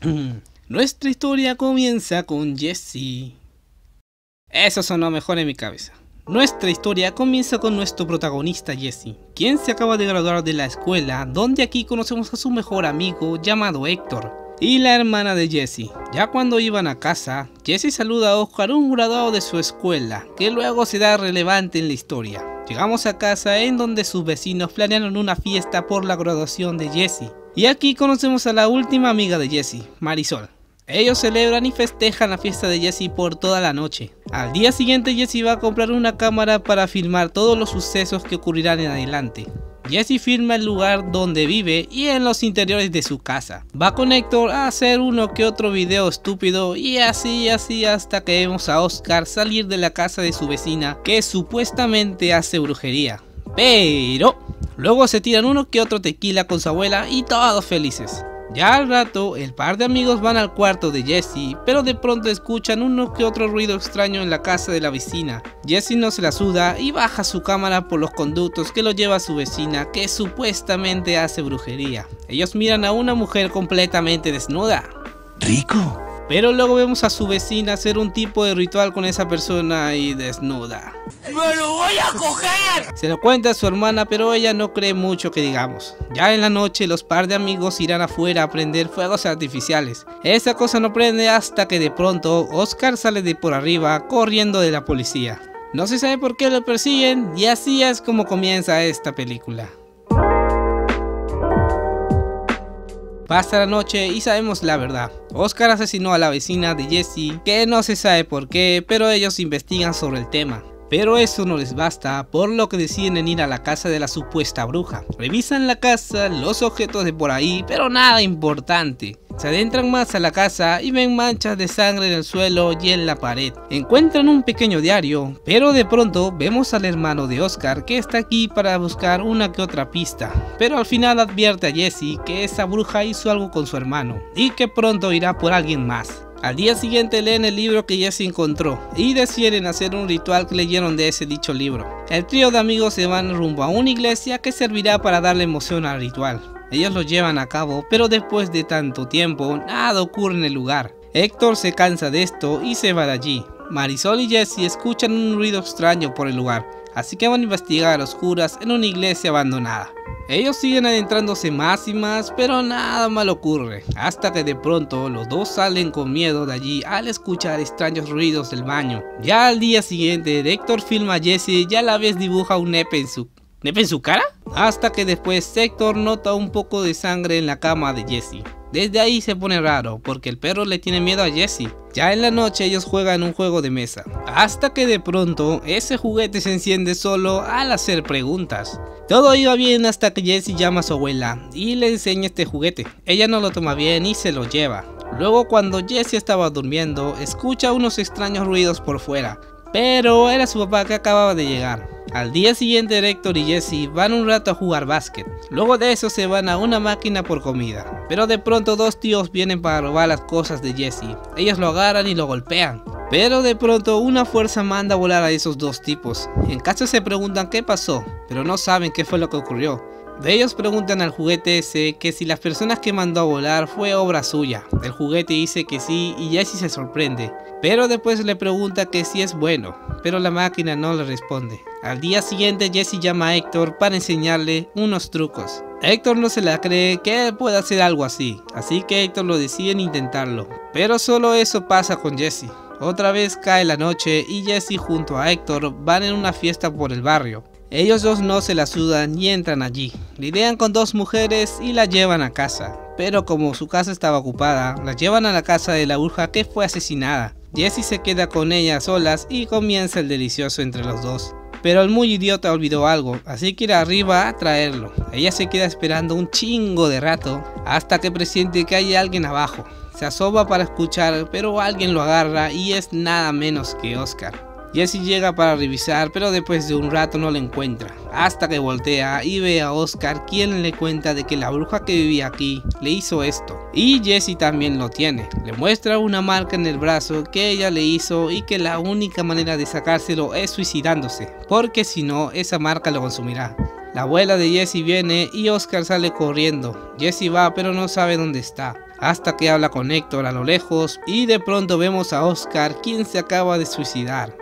Nuestra historia comienza con Jesse. Eso sonó mejor en mi cabeza. Nuestra historia comienza con nuestro protagonista Jesse, quien se acaba de graduar de la escuela, donde aquí conocemos a su mejor amigo llamado Héctor, y la hermana de Jesse. Ya cuando iban a casa, Jesse saluda a Oscar, un graduado de su escuela, que luego se da relevante en la historia. Llegamos a casa en donde sus vecinos planearon una fiesta por la graduación de Jesse. Y aquí conocemos a la última amiga de Jesse, Marisol. Ellos celebran y festejan la fiesta de Jesse por toda la noche. Al día siguiente Jesse va a comprar una cámara para filmar todos los sucesos que ocurrirán en adelante. Jesse filma el lugar donde vive y en los interiores de su casa. Va con Héctor a hacer uno que otro video estúpido y así así hasta que vemos a Oscar salir de la casa de su vecina que supuestamente hace brujería. Pero luego se tiran uno que otro tequila con su abuela y todos felices. Ya al rato, el par de amigos van al cuarto de Jesse, pero de pronto escuchan uno que otro ruido extraño en la casa de la vecina. Jesse no se la suda y baja su cámara por los conductos que lo lleva a su vecina, que supuestamente hace brujería. Ellos miran a una mujer completamente desnuda. Rico. Pero luego vemos a su vecina hacer un tipo de ritual con esa persona y desnuda. ¡Me lo voy a coger! Se lo cuenta a su hermana, pero ella no cree mucho que digamos. Ya en la noche, los par de amigos irán afuera a prender fuegos artificiales. Esa cosa no prende hasta que de pronto Oscar sale de por arriba corriendo de la policía. No se sabe por qué lo persiguen y así es como comienza esta película. Pasa la noche y sabemos la verdad. Oscar asesinó a la vecina de Jesse, que no se sabe por qué, pero ellos investigan sobre el tema. Pero eso no les basta, por lo que deciden ir a la casa de la supuesta bruja. Revisan la casa, los objetos de por ahí, pero nada importante. Se adentran más a la casa y ven manchas de sangre en el suelo y en la pared. Encuentran un pequeño diario, pero de pronto vemos al hermano de Oscar que está aquí para buscar una que otra pista. Pero al final advierte a Jesse que esa bruja hizo algo con su hermano y que pronto irá por alguien más. Al día siguiente leen el libro que Jesse encontró y deciden hacer un ritual que leyeron de ese dicho libro. El trío de amigos se van rumbo a una iglesia que servirá para darle emoción al ritual. Ellos lo llevan a cabo, pero después de tanto tiempo, nada ocurre en el lugar. Héctor se cansa de esto y se va de allí. Marisol y Jesse escuchan un ruido extraño por el lugar, así que van a investigar a oscuras en una iglesia abandonada. Ellos siguen adentrándose más y más, pero nada mal ocurre, hasta que de pronto los dos salen con miedo de allí al escuchar extraños ruidos del baño. Ya al día siguiente, Héctor filma a Jesse y a la vez dibuja un nepe en su... ¿Nepe en su cara? Hasta que después Héctor nota un poco de sangre en la cama de Jesse. Desde ahí se pone raro, porque el perro le tiene miedo a Jesse. Ya en la noche ellos juegan un juego de mesa, hasta que de pronto ese juguete se enciende solo al hacer preguntas. Todo iba bien hasta que Jesse llama a su abuela y le enseña este juguete. Ella no lo toma bien y se lo lleva. Luego cuando Jesse estaba durmiendo, escucha unos extraños ruidos por fuera, pero era su papá que acababa de llegar. Al día siguiente Héctor y Jesse van un rato a jugar básquet, luego de eso se van a una máquina por comida, pero de pronto dos tíos vienen para robar las cosas de Jesse, ellos lo agarran y lo golpean, pero de pronto una fuerza manda a volar a esos dos tipos, en casa se preguntan qué pasó, pero no saben qué fue lo que ocurrió, ellos preguntan al juguete ese que si las personas que mandó a volar fue obra suya. El juguete dice que sí y Jesse se sorprende. Pero después le pregunta que si es bueno, pero la máquina no le responde. Al día siguiente Jesse llama a Héctor para enseñarle unos trucos. Héctor no se la cree que él pueda hacer algo así, así que Héctor lo decide en intentarlo. Pero solo eso pasa con Jesse. Otra vez cae la noche y Jesse junto a Héctor van en una fiesta por el barrio. Ellos dos no se la sudan y entran allí. Lidian con dos mujeres y la llevan a casa. Pero como su casa estaba ocupada, la llevan a la casa de la bruja que fue asesinada. Jesse se queda con ella solas y comienza el delicioso entre los dos. Pero el muy idiota olvidó algo, así que ir arriba a traerlo. Ella se queda esperando un chingo de rato hasta que presiente que hay alguien abajo. Se asoma para escuchar, pero alguien lo agarra y es nada menos que Oscar. Jesse llega para revisar, pero después de un rato no lo encuentra, hasta que voltea y ve a Oscar quien le cuenta de que la bruja que vivía aquí le hizo esto. Y Jesse también lo tiene, le muestra una marca en el brazo que ella le hizo y que la única manera de sacárselo es suicidándose, porque si no esa marca lo consumirá. La abuela de Jesse viene y Oscar sale corriendo. Jesse va pero no sabe dónde está. hasta que habla con Héctor a lo lejos y de pronto vemos a Oscar quien se acaba de suicidar.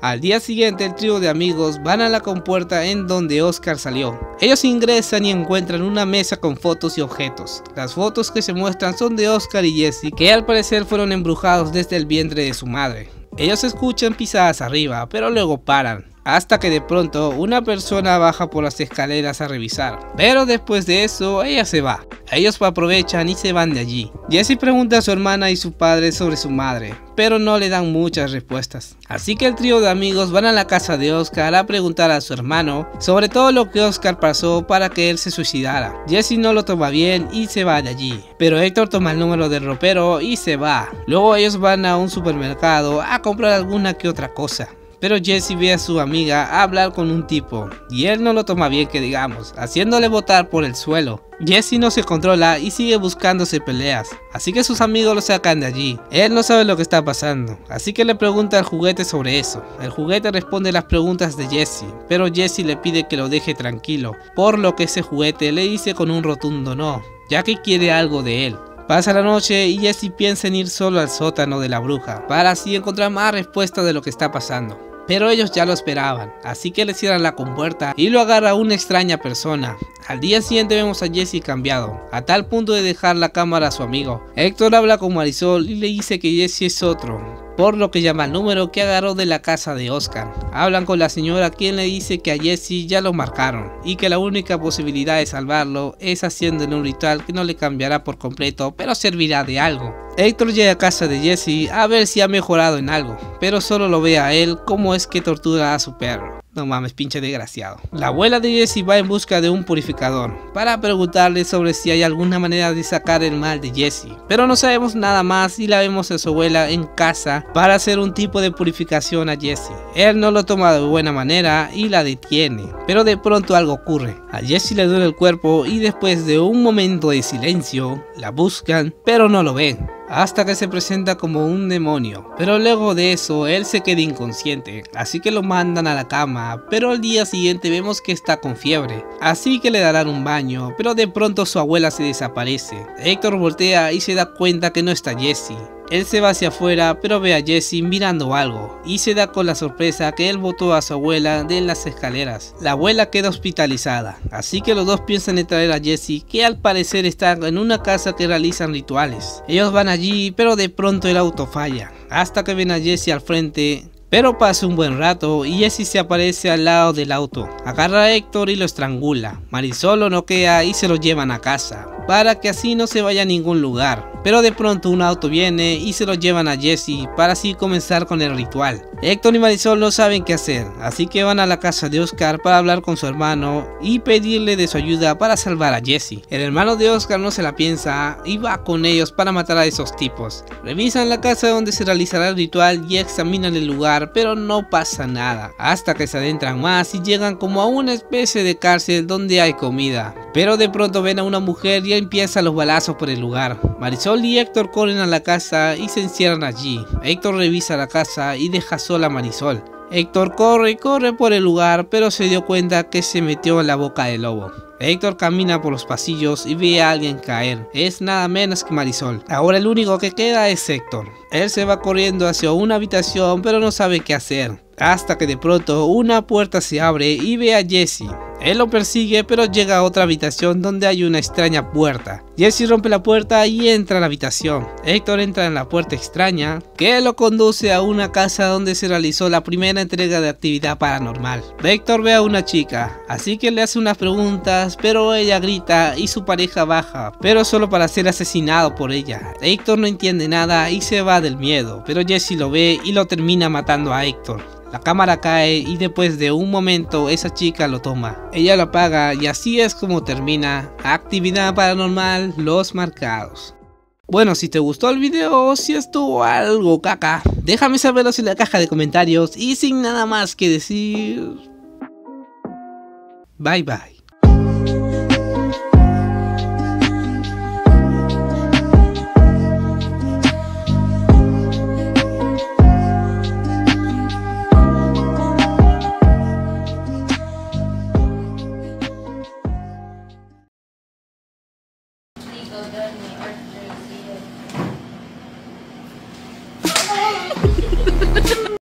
Al día siguiente el trío de amigos van a la compuerta en donde Oscar salió. Ellos ingresan y encuentran una mesa con fotos y objetos. Las fotos que se muestran son de Oscar y Jesse, que al parecer fueron embrujados desde el vientre de su madre. Ellos escuchan pisadas arriba, pero luego paran hasta que de pronto una persona baja por las escaleras a revisar. Pero después de eso, ella se va. Ellos aprovechan y se van de allí. Jesse pregunta a su hermana y su padre sobre su madre, pero no le dan muchas respuestas. Así que el trío de amigos van a la casa de Oscar a preguntar a su hermano sobre todo lo que Oscar pasó para que él se suicidara. Jesse no lo toma bien y se va de allí, pero Héctor toma el número del ropero y se va. Luego ellos van a un supermercado a comprar alguna que otra cosa. Pero Jesse ve a su amiga hablar con un tipo y él no lo toma bien que digamos, haciéndole botar por el suelo. Jesse no se controla y sigue buscándose peleas, así que sus amigos lo sacan de allí. Él no sabe lo que está pasando, así que le pregunta al juguete sobre eso. El juguete responde las preguntas de Jesse, pero Jesse le pide que lo deje tranquilo, por lo que ese juguete le dice con un rotundo no, ya que quiere algo de él. Pasa la noche y Jesse piensa en ir solo al sótano de la bruja, para así encontrar más respuestas de lo que está pasando pero ellos ya lo esperaban, así que le cierran la compuerta y lo agarra una extraña persona. Al día siguiente vemos a Jesse cambiado, a tal punto de dejar la cámara a su amigo. Héctor habla con Marisol y le dice que Jesse es otro, por lo que llama al número que agarró de la casa de Oscar. Hablan con la señora quien le dice que a Jesse ya lo marcaron y que la única posibilidad de salvarlo es haciéndole un ritual que no le cambiará por completo pero servirá de algo. Héctor llega a casa de Jesse a ver si ha mejorado en algo, pero solo lo ve a él como es que tortura a su perro. No mames, pinche desgraciado. La abuela de Jesse va en busca de un purificador para preguntarle sobre si hay alguna manera de sacar el mal de Jesse. Pero no sabemos nada más y la vemos a su abuela en casa para hacer un tipo de purificación a Jesse. Él no lo toma de buena manera y la detiene. Pero de pronto algo ocurre. A Jesse le duele el cuerpo y después de un momento de silencio la buscan pero no lo ven hasta que se presenta como un demonio. Pero luego de eso, él se queda inconsciente, así que lo mandan a la cama, pero al día siguiente vemos que está con fiebre, así que le darán un baño, pero de pronto su abuela se desaparece. Héctor voltea y se da cuenta que no está Jesse. Él se va hacia afuera, pero ve a Jesse mirando algo y se da con la sorpresa que él botó a su abuela de las escaleras. La abuela queda hospitalizada, así que los dos piensan en traer a Jesse, que al parecer está en una casa que realizan rituales. Ellos van allí, pero de pronto el auto falla, hasta que ven a Jesse al frente pero pasa un buen rato y Jesse se aparece al lado del auto, agarra a Héctor y lo estrangula. Marisol lo noquea y se lo llevan a casa, para que así no se vaya a ningún lugar. Pero de pronto un auto viene y se lo llevan a Jesse para así comenzar con el ritual. Héctor y Marisol no saben qué hacer, así que van a la casa de Oscar para hablar con su hermano y pedirle de su ayuda para salvar a Jesse. El hermano de Oscar no se la piensa y va con ellos para matar a esos tipos. Revisan la casa donde se realizará el ritual y examinan el lugar, pero no pasa nada, hasta que se adentran más y llegan como a una especie de cárcel donde hay comida. Pero de pronto ven a una mujer y empiezan los balazos por el lugar. Marisol y Héctor corren a la casa y se encierran allí. Héctor revisa la casa y deja sola a Marisol. Héctor corre y corre por el lugar, pero se dio cuenta que se metió en la boca del lobo. Héctor camina por los pasillos y ve a alguien caer. Es nada menos que Marisol. Ahora el único que queda es Héctor. Él se va corriendo hacia una habitación pero no sabe qué hacer. Hasta que de pronto una puerta se abre y ve a Jesse. Él lo persigue pero llega a otra habitación donde hay una extraña puerta. Jesse rompe la puerta y entra a la habitación. Héctor entra en la puerta extraña que lo conduce a una casa donde se realizó la primera entrega de actividad paranormal. Héctor ve a una chica, así que le hace unas preguntas pero ella grita y su pareja baja, pero solo para ser asesinado por ella. Héctor no entiende nada y se va del miedo, pero Jesse lo ve y lo termina matando a Héctor. La cámara cae y después de un momento esa chica lo toma. Ella lo apaga y así es como termina Actividad Paranormal Los Marcados. Bueno, si te gustó el video o si estuvo algo caca, déjame saberlo en la caja de comentarios y sin nada más que decir... Bye bye.